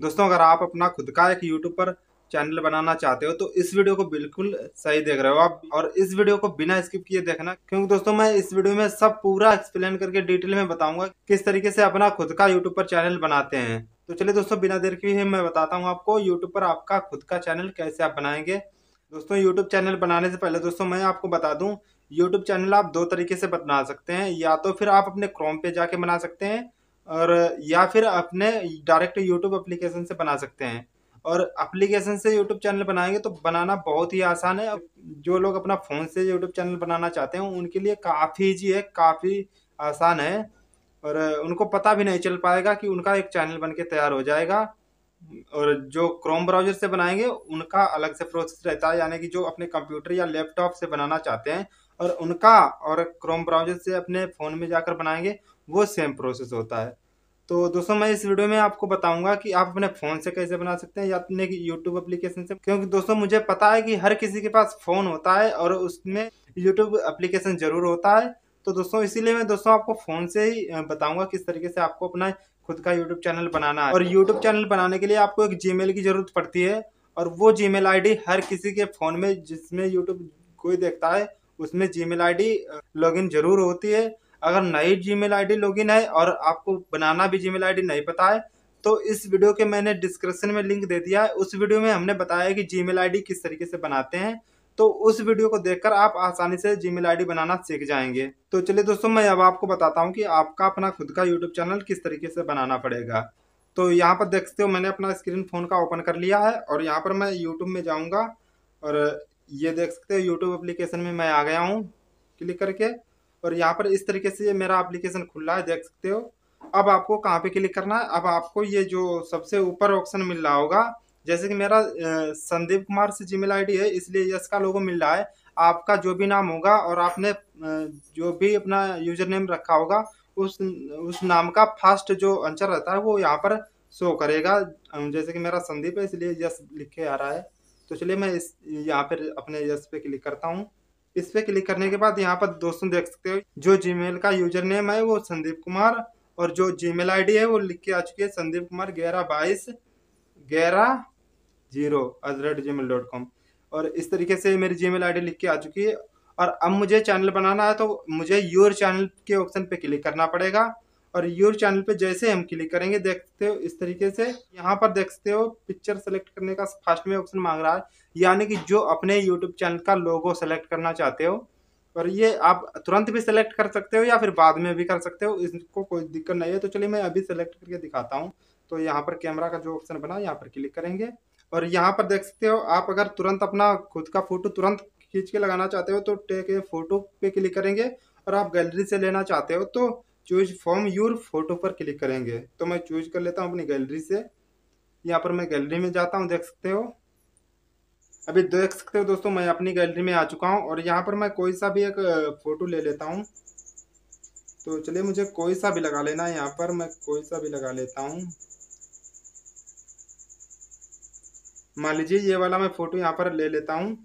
दोस्तों, अगर आप अपना खुद का एक यूट्यूब पर चैनल बनाना चाहते हो तो इस वीडियो को बिल्कुल सही देख रहे हो आप। और इस वीडियो को बिना स्किप किए देखना, क्योंकि दोस्तों, मैं इस वीडियो में सब पूरा एक्सप्लेन करके डिटेल में बताऊँगा किस तरीके से अपना खुद का यूट्यूब पर चैनल बनाते हैं। तो चलिए दोस्तों, बिना देर के मैं बताता हूँ आपको यूट्यूब पर आपका खुद का चैनल कैसे आप बनाएँगे। दोस्तों यूट्यूब चैनल बनाने से पहले दोस्तों, मैं आपको बता दूँ यूट्यूब चैनल आप दो तरीके से बना सकते हैं। या तो फिर आप अपने क्रोम पे जाके बना सकते हैं और, या फिर अपने डायरेक्ट यूट्यूब एप्लीकेशन से बना सकते हैं। और एप्लीकेशन से यूट्यूब चैनल बनाएँगे तो बनाना बहुत ही आसान है। जो लोग अपना फ़ोन से यूट्यूब चैनल बनाना चाहते हैं, उनके लिए काफ़ी ईजी है, काफ़ी आसान है। और, उनको पता भी नहीं चल पाएगा कि उनका एक चैनल बन के तैयार हो जाएगा। और जो क्रोम ब्राउज़र से बनाएँगे, उनका अलग से प्रोसेस रहता है, यानी कि जो अपने कंप्यूटर या लैपटॉप से बनाना चाहते हैं, और उनका और क्रोम ब्राउज़र से अपने फ़ोन में जाकर बनाएँगे, वो सेम प्रोसेस होता है। तो दोस्तों, मैं इस वीडियो में आपको बताऊँगा कि आप अपने फ़ोन से कैसे बना सकते हैं या अपने यूट्यूब एप्लीकेशन से। क्योंकि दोस्तों, मुझे पता है कि हर किसी के पास फ़ोन होता है और उसमें यूट्यूब एप्लीकेशन ज़रूर होता है। तो दोस्तों, इसीलिए मैं दोस्तों आपको फ़ोन से ही बताऊँगा किस तरीके से आपको अपना खुद का यूट्यूब चैनल बनाना है। और यूट्यूब चैनल बनाने के लिए आपको एक जी की ज़रूरत पड़ती है और वो जी मेल हर किसी के फ़ोन में जिसमें यूट्यूब कोई देखता है, उसमें जी मेल लॉगिन ज़रूर होती है। अगर नई जी मेल आई लॉगिन है और आपको बनाना भी जी मेल आई नहीं पता है तो इस वीडियो के मैंने डिस्क्रिप्शन में लिंक दे दिया है। उस वीडियो में हमने बताया कि जी मेल किस तरीके से बनाते हैं। तो उस वीडियो को देखकर आप आसानी से जी मेल बनाना सीख जाएँगे। तो चलिए दोस्तों, मैं अब आपको बताता हूँ कि आपका अपना खुद का यूट्यूब चैनल किस तरीके से बनाना पड़ेगा। तो यहाँ पर देख सकते हो, मैंने अपना स्क्रीन फ़ोन का ओपन कर लिया है और यहाँ पर मैं यूट्यूब में जाऊँगा और ये देख सकते हो यूट्यूब एप्लीकेशन में मैं आ गया हूँ। क्लिक करके और यहाँ पर इस तरीके से ये मेरा एप्लीकेशन खुला है, देख सकते हो। अब आपको कहाँ पे क्लिक करना है? अब आपको ये जो सबसे ऊपर ऑप्शन मिल रहा होगा, जैसे कि मेरा संदीप कुमार से जीमेल आईडी है, इसलिए यस का लोगो मिल रहा है। आपका जो भी नाम होगा और आपने जो भी अपना यूज़र नेम रखा होगा, उस उस नाम का फ़र्स्ट जो आंसर रहता है, वो यहाँ पर शो करेगा। जैसे कि मेरा संदीप है, इसलिए यस लिखे आ रहा है। तो चलिए मैं इस, यहाँ पर अपने यस पे क्लिक करता हूँ। इस पर क्लिक करने के बाद यहाँ पर दोस्तों देख सकते हो, जो जीमेल का यूज़र नेम है वो संदीप कुमार और जो जीमेल आईडी है वो लिख के आ चुकी है संदीप कुमार ग्यारह बाईस ग्यारह zero eight gmail dot com और इस तरीके से मेरी जी मेल लिख के आ चुकी है। और अब मुझे चैनल बनाना है तो मुझे योर चैनल के ऑप्शन पे क्लिक करना पड़ेगा। और योर चैनल पे जैसे हम क्लिक करेंगे, देखते हो इस तरीके से। यहाँ पर देखते हो पिक्चर सेलेक्ट करने का फ़र्स्ट में ऑप्शन मांग रहा है। यानी कि जो अपने यूट्यूब चैनल का लोगो सेलेक्ट करना चाहते हो, और ये आप तुरंत भी सेलेक्ट कर सकते हो या फिर बाद में भी कर सकते हो, इसको कोई दिक्कत नहीं है। तो चलिए मैं अभी सेलेक्ट करके दिखाता हूँ। तो यहाँ पर कैमरा का जो ऑप्शन बना, यहाँ पर क्लिक करेंगे। और यहाँ पर देख सकते हो आप अगर तुरंत अपना खुद का फ़ोटो तुरंत खींच के लगाना चाहते हो तो टेक फ़ोटो पे क्लिक करेंगे। और आप गैलरी से लेना चाहते हो तो चूज़ फॉर्म यूर फ़ोटो पर क्लिक करेंगे। तो मैं चूज़ कर लेता हूँ अपनी गैलरी से। यहाँ पर मैं गैलरी में जाता हूँ, देख सकते हो। अभी देख सकते हो दोस्तों, मैं अपनी गैलरी में आ चुका हूँ और यहाँ पर मैं कोई सा भी एक फ़ोटो ले लेता हूँ। तो चलिए मुझे कोई सा भी लगा लेना है यहाँ पर, मैं कोई सा भी लगा लेता हूँ। मान लीजिए ये वाला मैं फ़ोटो यहाँ पर ले लेता हूँ।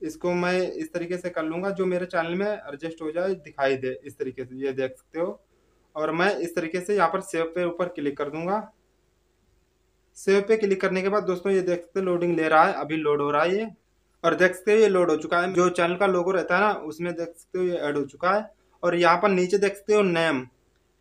इसको मैं इस तरीके से कर लूँगा, जो मेरे चैनल में एडजस्ट हो जाए, दिखाई दे, इस तरीके से, ये देख सकते हो। और मैं इस तरीके से यहाँ पर सेव पे ऊपर क्लिक कर दूँगा। सेव पे क्लिक करने के बाद दोस्तों, ये देख सकते लोडिंग ले रहा है, अभी लोड हो रहा है ये। और देख सकते हो, ये लोड हो चुका है। जो चैनल का लोगो रहता है ना, उसमें देख सकते हो, ये ऐड हो चुका है। और यहाँ पर नीचे देख सकते हो नेम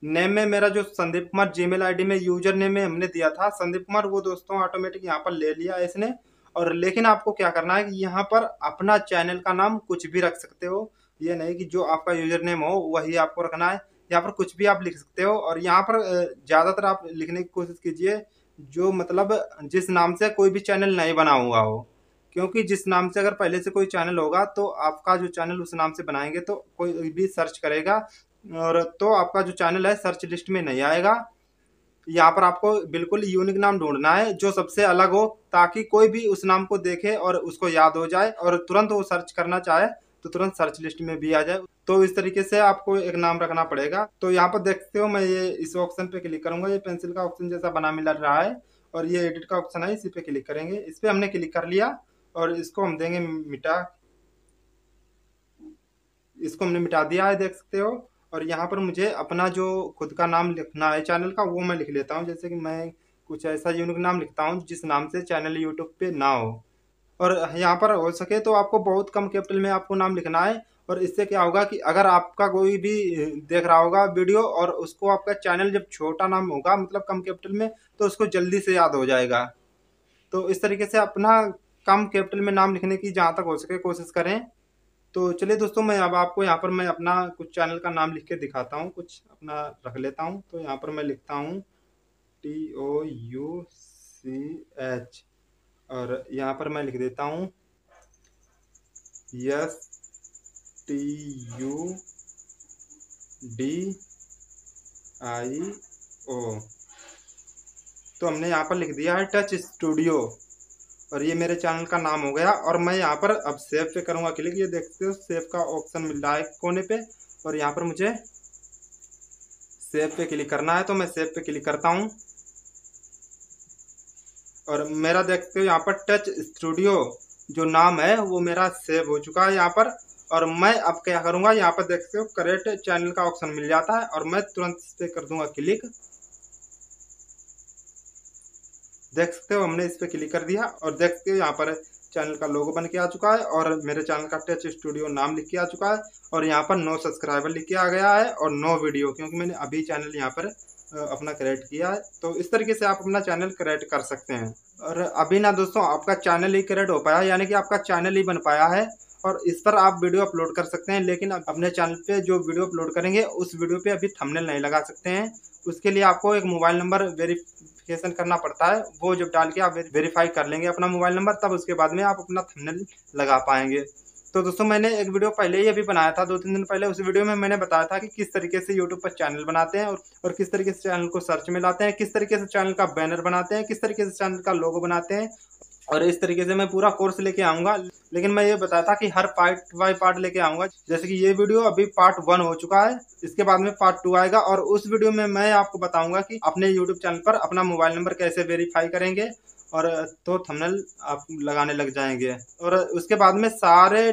नेम में मेरा जो संदीप कुमार जीमेल आईडी में यूज़र नेम में हमने दिया था। संदीप कुमार, वो दोस्तों ऑटोमेटिक यहाँ पर ले लिया इसने। और लेकिन आपको क्या करना है कि यहाँ पर अपना चैनल का नाम कुछ भी रख सकते हो। ये नहीं कि जो आपका यूज़र नेम हो, वही आपको रखना है। यहाँ पर कुछ भी आप लिख सकते हो और यहाँ पर ज़्यादातर आप लिखने की कोशिश कीजिए, जो मतलब जिस नाम से कोई भी चैनल नहीं बना हुआ हो। क्योंकि जिस नाम से अगर पहले से कोई चैनल होगा तो आपका जो चैनल उस नाम से बनाएँगे तो कोई भी सर्च करेगा और तो आपका जो चैनल है, सर्च लिस्ट में नहीं आएगा। यहाँ पर आपको बिल्कुल यूनिक नाम ढूंढना है, जो सबसे अलग हो, ताकि कोई भी उस नाम को देखे और उसको याद हो जाए और तुरंत वो सर्च करना चाहे तो तुरंत सर्च लिस्ट में भी आ जाए। तो इस तरीके से आपको एक नाम रखना पड़ेगा। तो यहाँ पर देखते हो, मैं ये इस ऑप्शन पे क्लिक करूँगा। ये पेंसिल का ऑप्शन जैसा बना मिल रहा है और ये एडिट का ऑप्शन है, इसी पे क्लिक करेंगे। इस पे हमने क्लिक कर लिया और इसको हम देंगे मिटा, इसको हमने मिटा दिया है, देख सकते हो। और यहाँ पर मुझे अपना जो खुद का नाम लिखना है चैनल का, वो मैं लिख लेता हूँ। जैसे कि मैं कुछ ऐसा यूनिक नाम लिखता हूँ, जिस नाम से चैनल यूट्यूब पे ना हो। और यहाँ पर हो सके तो आपको बहुत कम कैपिटल में आपको नाम लिखना है। और इससे क्या होगा कि अगर आपका कोई भी देख रहा होगा वीडियो और उसको आपका चैनल जब छोटा नाम होगा मतलब कम कैपिटल में तो उसको जल्दी से याद हो जाएगा। तो इस तरीके से अपना कम कैपिटल में नाम लिखने की जहाँ तक हो सके कोशिश करें। तो चलिए दोस्तों, मैं अब आपको यहाँ पर मैं अपना कुछ चैनल का नाम लिख के दिखाता हूँ, कुछ अपना रख लेता हूँ। तो यहाँ पर मैं लिखता हूँ T O U C H और यहाँ पर मैं लिख देता हूँ S T U D I O तो हमने यहाँ पर लिख दिया है टच स्टूडियो और ये मेरे चैनल का नाम हो गया और मैं यहाँ पर अब सेव पे करूँगा क्लिक ये देखते हो सेव का ऑप्शन मिल रहा है कोने पे और यहाँ पर मुझे सेव पे क्लिक करना है तो मैं सेव पे क्लिक करता हूँ। और मेरा देखते हो, यहाँ पर टच स्टूडियो जो नाम है, वो मेरा सेव हो चुका है यहाँ पर। और मैं अब क्या करूँगा, यहाँ पर देखते हो करेक्ट चैनल का ऑप्शन मिल जाता है और मैं तुरंत इस पर कर दूँगा क्लिक देख सकते हो, हमने इस पर क्लिक कर दिया और देख सकते हो यहाँ पर चैनल का लोगो बन के आ चुका है और मेरे चैनल का टच स्टूडियो नाम लिख के आ चुका है और यहाँ पर नो सब्सक्राइबर लिख के आ गया है और नो वीडियो, क्योंकि मैंने अभी चैनल यहाँ पर अपना क्रिएट किया है। तो इस तरीके से आप अपना चैनल क्रिएट कर सकते हैं। और अभी ना दोस्तों, आपका चैनल ही क्रिएट हो पाया, यानी कि आपका चैनल ही बन पाया है और इस पर आप वीडियो अपलोड कर सकते हैं, लेकिन अपने चैनल पे जो वीडियो अपलोड करेंगे, उस वीडियो पे अभी थंबनेल नहीं लगा सकते हैं। उसके लिए आपको एक मोबाइल नंबर वेरिफिकेशन करना पड़ता है। वो जब डाल के आप वेरीफाई कर लेंगे अपना मोबाइल नंबर तब उसके बाद में आप अपना थंबनेल लगा पाएँगे। तो दोस्तों मैंने एक वीडियो पहले ही अभी बनाया था दो तीन दिन पहले। उस वीडियो में मैंने बताया था कि किस तरीके से यूट्यूब पर चैनल बनाते हैं और, और किस तरीके से चैनल को सर्च में लाते हैं किस तरीके से चैनल का बैनर बनाते हैं किस तरीके से चैनल का लोगो बनाते हैं और इस तरीके से मैं पूरा कोर्स लेके आऊँगा। लेकिन मैं ये बताता कि हर पार्ट बाय पार्ट लेके आऊँगा। जैसे कि ये वीडियो अभी पार्ट वन हो चुका है। इसके बाद में पार्ट टू आएगा और उस वीडियो में मैं आपको बताऊँगा कि अपने यूट्यूब चैनल पर अपना मोबाइल नंबर कैसे वेरीफाई करेंगे। और तो थंबनेल आप लगाने लग जाएँगे। और उसके बाद में सारे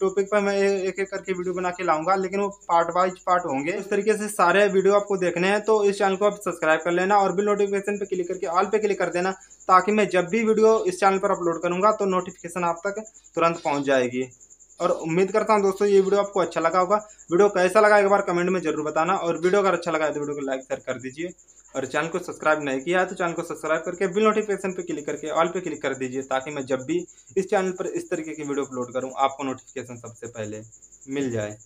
टॉपिक पर मैं एक एक करके वीडियो बना के लाऊँगा, लेकिन वो पार्ट वाइज पार्ट होंगे। इस तरीके से सारे वीडियो आपको देखने हैं तो इस चैनल को आप सब्सक्राइब कर लेना और बिल नोटिफिकेशन पे क्लिक करके ऑल पे क्लिक कर देना, ताकि मैं जब भी वीडियो इस चैनल पर अपलोड करूँगा तो नोटिफिकेशन आप तक तुरंत पहुँच जाएगी। और उम्मीद करता हूँ दोस्तों, ये वीडियो आपको अच्छा लगा होगा। वीडियो कैसा लगा, एक बार कमेंट में ज़रूर बताना। और वीडियो अगर अच्छा लगा है तो वीडियो को लाइक शेयर कर दीजिए। और चैनल को सब्सक्राइब नहीं किया है तो चैनल को सब्सक्राइब करके, बिल नोटिफिकेशन पे क्लिक करके, ऑल पे क्लिक कर दीजिए, ताकि मैं जब भी इस चैनल पर इस तरीके की वीडियो अपलोड करूँ, आपको नोटिफिकेशन सबसे पहले मिल जाए।